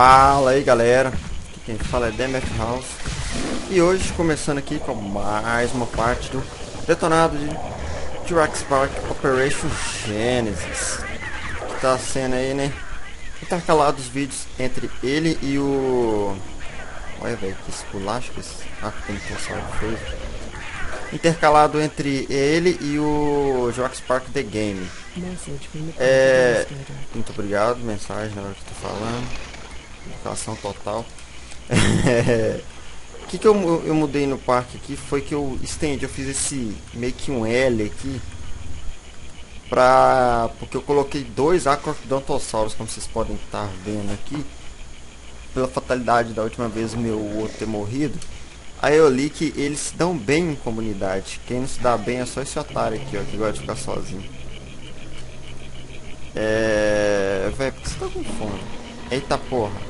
Fala aí galera, aqui quem fala é DMF House. E hoje começando aqui com mais uma parte do detonado de Jurassic Park Operation Genesis. Que tá sendo aí né, intercalados vídeos entre ele e o... Olha velho, que esculacho que esse Arctentossauro fez. Intercalado entre ele e o Jurassic Park The Game. É, muito obrigado, mensagem na hora que tô falando Educação total. O que, que eu, eu mudei no parque aqui foi que eu estendi, eu fiz esse meio que um L aqui. Pra, porque eu coloquei dois Acrodontosauros, como vocês podem estar vendo aqui. Pela fatalidade da última vez meu outro ter morrido. Aí eu li que eles se dão bem em comunidade. Quem não se dá bem é só esse otário aqui, ó, que gosta de ficar sozinho. É... Véi, por que você tá com fome? Eita porra.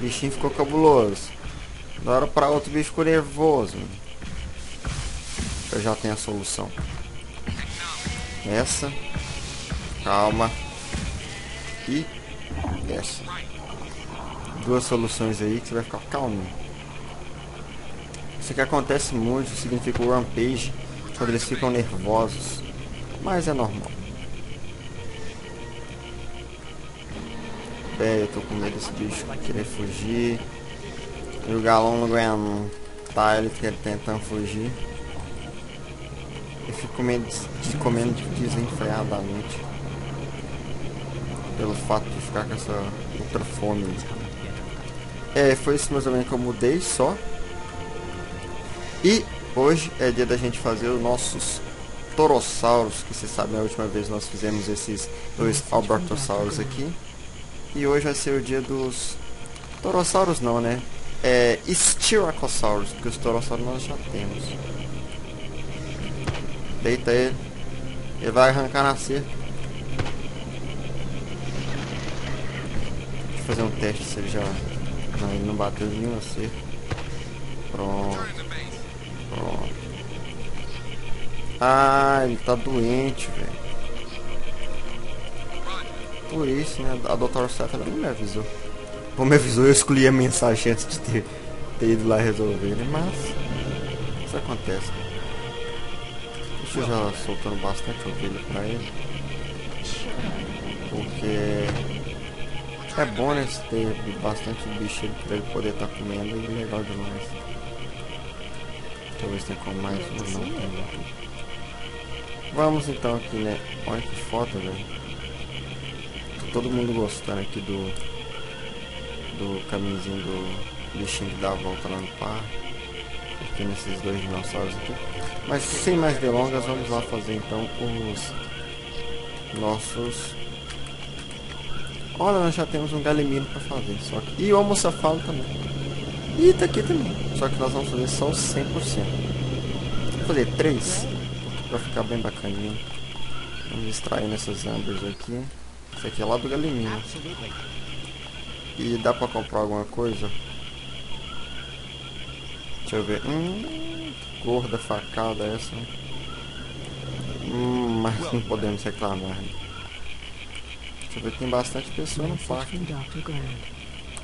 O bichinho ficou cabuloso. Da hora pra outro bicho ficou nervoso. Eu já tenho a solução. Essa. Calma. E essa. Duas soluções aí que você vai ficar calminho. Isso aqui acontece muito, significa o rampage, quando eles ficam nervosos. Mas é normal. Pé, eu tô com medo desse bicho querer fugir. E o galão não aguentar ele tentando fugir. Eu fico com medo de comendo desenfreadamente. Pelo fato de ficar com essa outra fome. É, foi isso mais ou menos que eu mudei só. E hoje é dia da gente fazer os nossos torossauros, que vocês sabem a última vez nós fizemos esses dois albertossauros aqui. E hoje vai ser o dia dos torossauros não, né? É Styracosaurus, porque os torossauros nós já temos. Deita ele. Ele vai arrancar na. Deixa eu fazer um teste se ele já... Não, ele não bateu nenhuma cerca. Pronto. Pronto. Ah, ele tá doente, velho. Por isso, né? A doutora Seth não me avisou. Como me avisou, eu escolhi a mensagem antes de ter, ter ido lá resolver, né? Mas isso acontece. Deixa eu já soltando bastante ovelha pra ele. Porque é bom né, ter bastante bicho pra ele poder estar tá comendo e legal demais. Talvez tenha como mais não tem. Vamos então aqui, né? Olha que foto, velho todo mundo gostando aqui do do caminhozinho do bichinho que dá a volta lá no parque. Aqui nesses dois dinossauros aqui. Mas sem mais delongas vamos lá fazer então os nossos. Olha nós já temos um galimino para fazer só que e o almoçafalo também. E tá aqui também. Só que nós vamos fazer só os 100% vou fazer três para ficar bem bacaninho vamos extrair nessas ambers aqui isso aqui é lá do Galinho. E dá pra comprar alguma coisa? Deixa eu ver. Hum, gorda facada essa. Hum, mas não podemos reclamar. Né? Deixa eu ver, tem bastante pessoa no parque.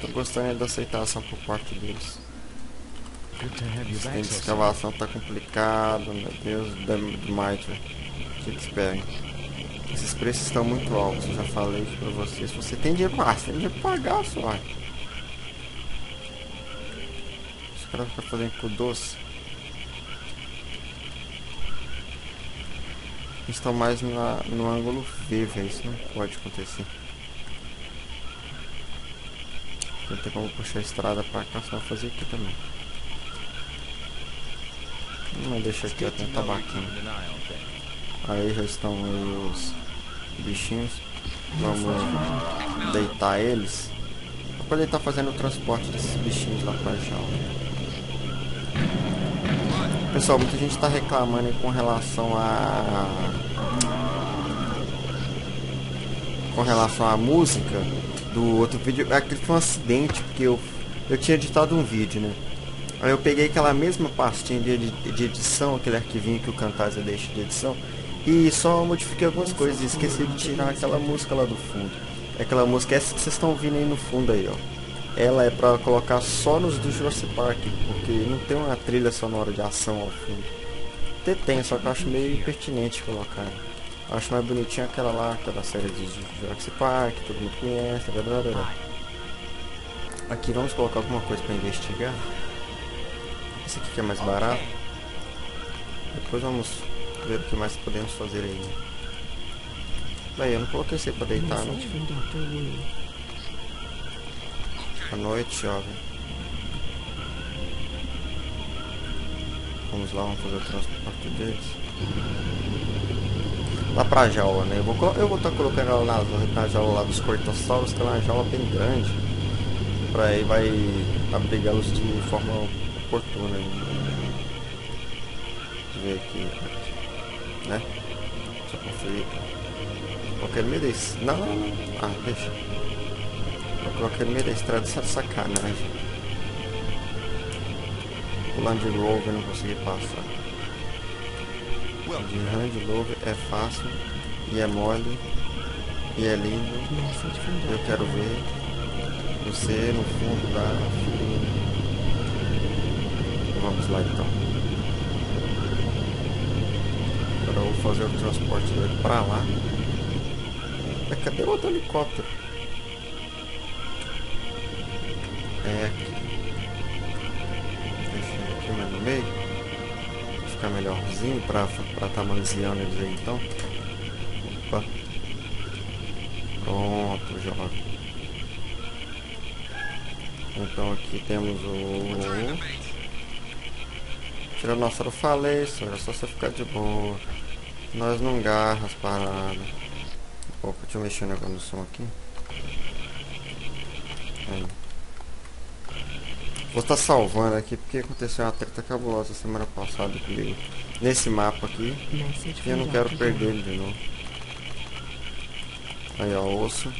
Tô gostando da aceitação por parte deles. Tem de escavação tá complicado, meu Deus do Might. O que eles pegam? Esses preços estão muito altos, já falei isso pra vocês. Você tem dinheiro, ah, você tem dinheiro pagar só. Os caras ficam fazendo com doce. Estão mais na, no ângulo V, velho. Isso não pode acontecer. Não tem como puxar a estrada pra cá, só fazer aqui também. Não deixa aqui, um tabaquinho. Aí já estão os bichinhos. Vamos deitar eles. Pra poder estar fazendo o transporte desses bichinhos lá pra jaula. Pessoal, muita gente está reclamando com relação a... Com relação à música do outro vídeo. Aquele foi um acidente, porque eu, eu tinha editado um vídeo, né? Aí eu peguei aquela mesma pastinha de, de edição, aquele arquivinho que o Camtasia deixa de edição, e só modifiquei algumas coisas, esqueci de tirar aquela música lá do fundo. É aquela música essa que vocês estão ouvindo aí no fundo aí, ó. Ela é pra colocar só nos do Jurassic Park, porque não tem uma trilha sonora de ação ao fundo. Até tem, só que eu acho meio impertinente colocar. Eu acho mais bonitinha aquela lá, que é da série de Jurassic Park, todo mundo conhece. Blá, blá, blá. Aqui vamos colocar alguma coisa pra investigar. Esse aqui que é mais barato. Depois vamos ver o que mais podemos fazer aí. Bem, eu não coloquei esse aí pra deitar não. Boa noite, jovem. Vamos lá, vamos fazer o transporte deles. Lá pra jaula, né? Eu vou, eu vou estar colocando ela na, na jaula lá dos cortossauros, que é uma jaula bem grande. Pra aí vai abrigá-los de forma oportuna. né? Ver aqui, né? Deixa eu conferir. Qualquer meio da es- Não, não, não. Ah, deixa. Eu coloquei no meio da estrada, isso é sacanagem. O Land Rover não consegui passar. De Land Rover é fácil, e é mole, e é lindo. Eu quero ver você no fundo da fila. Vamos lá então. Agora eu vou fazer o transporte dele pra lá. Mas cadê o outro helicóptero? É aqui. Deixa ele aqui mais no meio. Ficar melhorzinho pra, pra tá manuseando eles aí então. Opa. Pronto, jovem. Então aqui temos o. Tiranossauro falei, senhor, é só você ficar de boa. Nós não garra as paradas. Opa, deixa eu mexer do som aqui. Aí. Vou estar salvando aqui porque aconteceu uma treta cabulosa semana passada comigo. Nesse mapa aqui. Message E eu não quero perder Wu. ele de novo. Aí, ó, osso.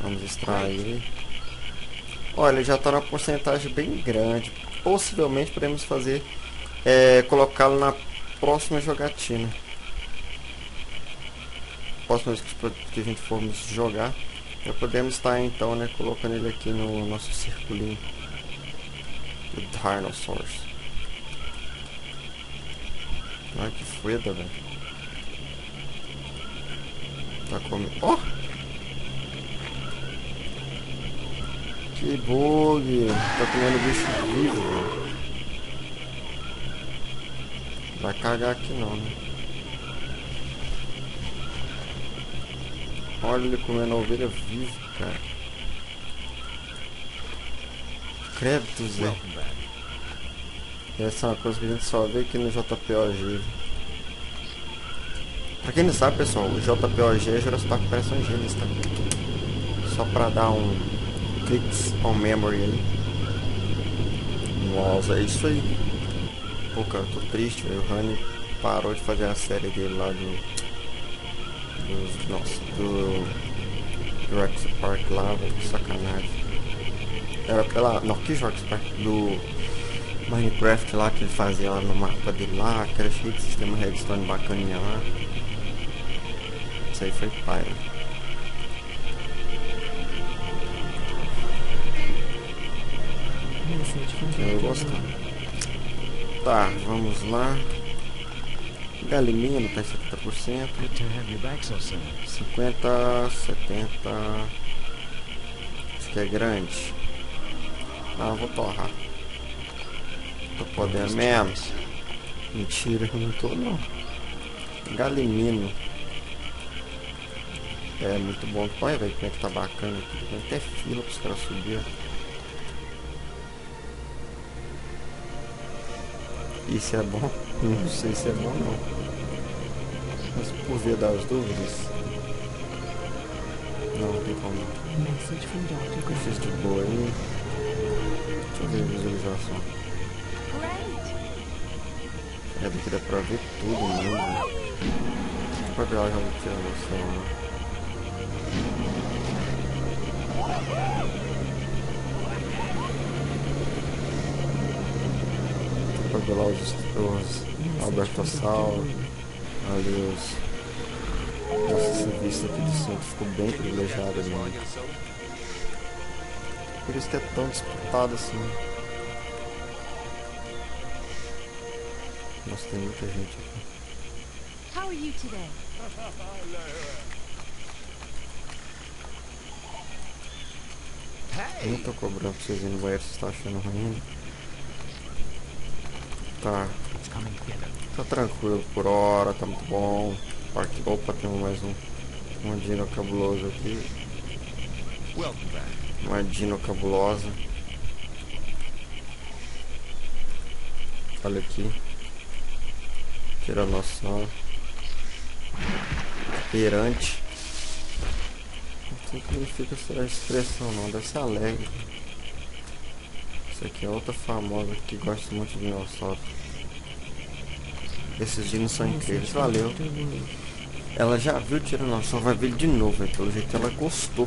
Vamos extrair ele. Olha, ele já está na porcentagem bem grande. Possivelmente podemos fazer é, colocá-lo na próxima jogatina. Próxima vez que a gente formos jogar, já podemos estar então, né, colocando ele aqui no nosso circulinho. Do Dinosaurs. Ai que foda, velho. Tá comendo. Ó! Que bug! Tá comendo bicho vivo, velho. Vai cagar aqui não, né? Olha ele comendo a ovelha viva, cara. Credo, Zé. Essa é uma coisa que a gente só vê aqui no JPOG. Pra quem não sabe, pessoal, o JPOG é Jurassic Park Operação Gênesis, tá? Só pra dar um clicks on memory aí. Nossa, é isso aí. Pô, cara, tô triste, velho. O Rani parou de fazer a série dele lá do. Dos, nossa, do. Jurassic Park lá, velho. Que sacanagem. Era pela. Não, que Jurassic Park? Do. Minecraft lá que ele fazia lá no mapa dele lá, que era cheio de sistema redstone bacaninha lá. Isso aí foi pai. From Eu gosto. Tá, vamos lá. Galimino tá em 70%. Good to have you back so soon. 50, 70. Isso aqui é grande. Não, eu vou torrar. Tô podendo mesmo. Mentira, eu não tô não. Galimino. É muito bom. Olha, velho, como é que tá bacana aqui. Tem até fila pros caras subirem. Isso é bom? Não sei se é bom não. Mas por via das dúvidas. Não, não tem como. Dr. Eu fiz de boa aí. Deixa eu ver a visualização. É daqui dá pra ver tudo mesmo. Pra ver lá já não tinha noção, né? Lá os, os Alberto. Sal, ali os nossos vista aqui do centro ficou bem privilegiada mesmo. Por isso que é tão disputado assim. Nossa, tem muita gente aqui. How are you today? Eu não tô cobrando pra vocês irem no banheiro, vocês estão achando ruim. Tá. Tá tranquilo por hora, tá muito bom. Parque, opa, tem mais um. Um dino cabuloso aqui. Uma dino cabulosa. Olha aqui. Tiranossauro. Perante. Não sei o que significa essa expressão não, deve ser alegre. Essa aqui é outra famosa que gosta muito de dinossauro. Esses dinos são incríveis, valeu. Ela já viu o Tiranossauro, vai ver de novo, velho. Pelo jeito ela gostou.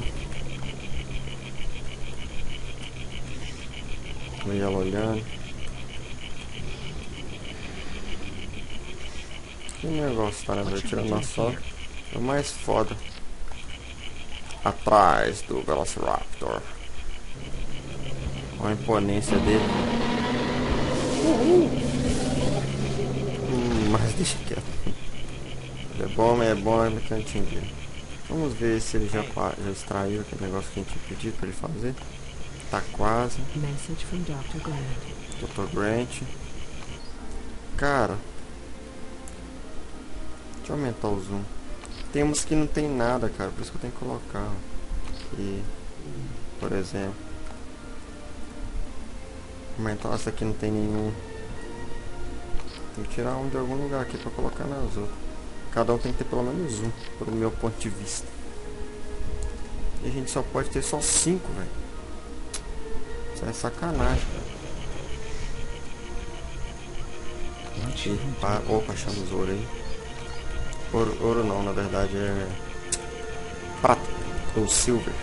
Olha ela olhando. Que negócio, né, velho? O Tiranossauro é o mais foda. Atrás do Velociraptor. Olha a imponência dele. Hum, mas deixa quieto. É bom, é bom é no cantinho dele. Vamos ver se ele já, já extraiu aquele negócio que a gente pediu pra ele fazer. Tá quase. Message from Dr. Grant. Dr. Grant. Cara. Deixa eu aumentar o zoom. Tem umas que não tem nada, cara. Por isso que eu tenho que colocar. Aqui. Por exemplo. Aumentar essa aqui não tem nenhum. Tem que tirar um de algum lugar aqui pra colocar nas outras. Cada um tem que ter pelo menos um, pelo meu ponto de vista. E a gente só pode ter só cinco, velho. Isso é sacanagem. E pá, opa, achamos ouro aí. Ouro, ouro não, na verdade é prata ou silver.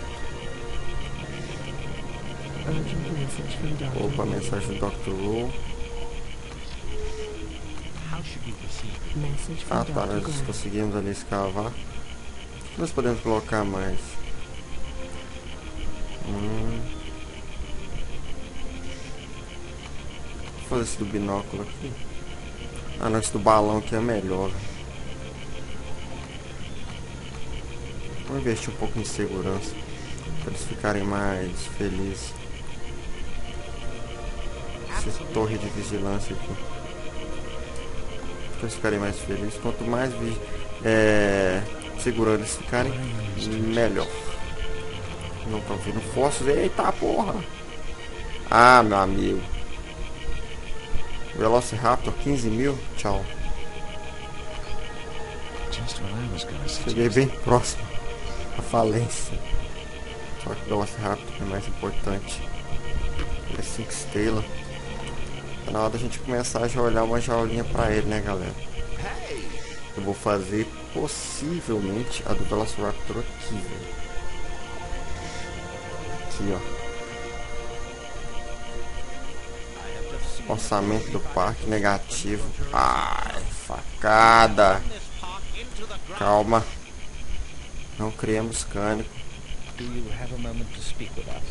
Opa, mensagem do Dr. Wu. Ah tá, nós conseguimos ali escavar. Nós podemos colocar mais? Hum. Vou fazer esse do binóculo aqui. Ah não, esse do balão aqui é melhor. Vou investir um pouco em segurança. Para eles ficarem mais felizes. Essa torre de vigilância aqui. Pra eles ficarem mais felizes. Quanto mais é, eles ficarem, melhor. Não tô vendo fósseis. Eita porra! Ah, meu amigo. Velociraptor 15 mil? Tchau. Cheguei bem próximo à falência. Só que o Velociraptor é mais importante. É 5 estrelas. Tá na hora da gente começar a já olhar uma jaulinha pra ele, né, galera? Eu vou fazer possivelmente a do Velociraptor aqui, velho. Aqui, ó. Orçamento do parque negativo. Ai, facada. Calma. Não criamos cânico.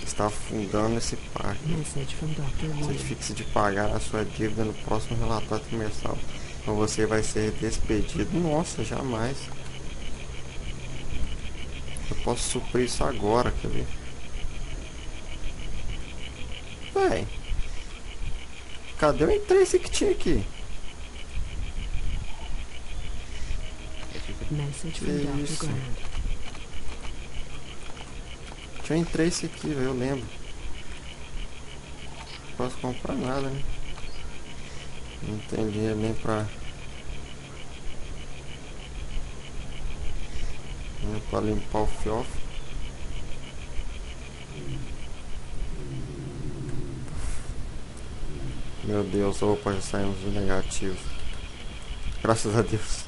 Está afundando esse parque. Message from Dr. Wu. Certifique-se de pagar a sua dívida no próximo relatório trimestral. Ou você vai ser despedido. Nossa, jamais. Eu posso suprir isso agora, quer ver? Véi. Cadê o entrei que tinha aqui? Message from Dr. isso? Grant. Tinha um entrei aqui, velho, eu lembro. Não posso comprar nada, né? Não tem dinheiro nem pra. Nem pra limpar o fiofo. Meu Deus, opa, já saímos do negativo. Graças a Deus.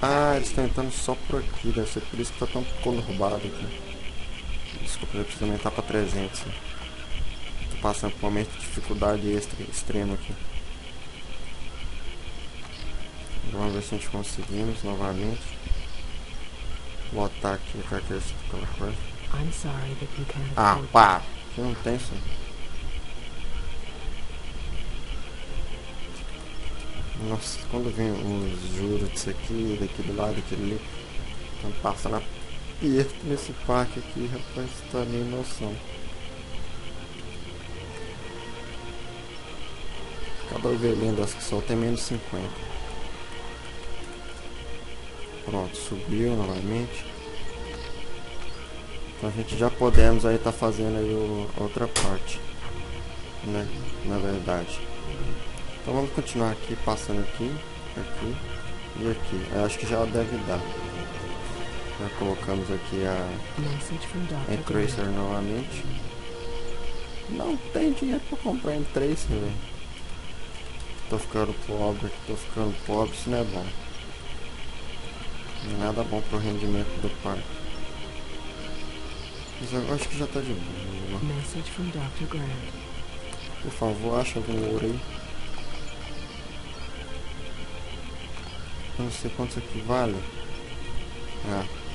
Ah, eles estão entrando só por aqui, deve ser por isso que tá tão conurbado aqui. Desculpa, eu preciso aumentar pra 300. né? Tô passando por um momento de dificuldade extra, extrema aqui. Vamos ver se a gente conseguimos novamente. Botar aqui que isso aquela coisa. Ah, pá! Que não tem isso. Nossa, quando vem os juros disso aqui, daquele lado, daquele ali. Estão passando aperto nesse parque aqui, rapaz, tá nem noção. Cada ovelhinha das que só tem menos 50. Pronto, subiu novamente. Então a gente já podemos aí tá fazendo aí o, outra parte, né? Na verdade. Então vamos continuar aqui, passando aqui, aqui e aqui. Eu acho que já deve dar. Já colocamos aqui a. Entracer Grant. novamente. Não tem dinheiro pra comprar Entracer, velho. Tô ficando pobre, tô ficando pobre, isso não é bom. Nada bom pro rendimento do parque. Mas eu acho que já tá de boa. Grant. Por favor, acha algum ouro aí. Eu não sei quanto isso aqui vale. Ah.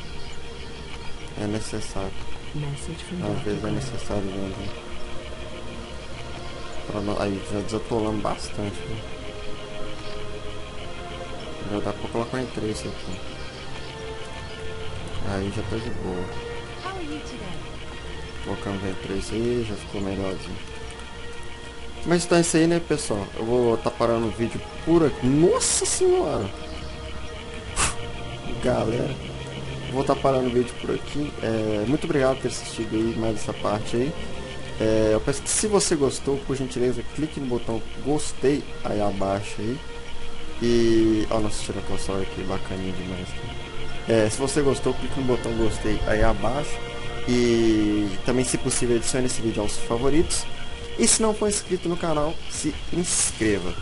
É necessário. Às vezes é necessário. Pra não... Aí já desatolamos bastante. Né? Já dá pra colocar em três aqui. Aí já tá de boa. Colocamos em três aí, já ficou melhorzinho. Mas então é isso aí, né, pessoal? Eu vou estar parando o vídeo por aqui. Nossa senhora! Galera, vou estar parando o vídeo por aqui. É, muito obrigado por ter assistido aí mais essa parte aí. É, eu peço que se você gostou, por gentileza, clique no botão gostei aí abaixo aí. E. Ó, nossa tiranossauro aqui, bacaninha demais. É, se você gostou, clique no botão gostei aí abaixo. E também, se possível, adicione esse vídeo aos favoritos. E se não for inscrito no canal, se inscreva.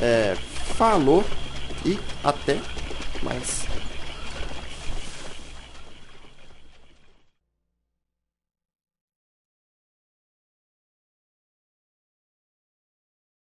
É, falou e até mais.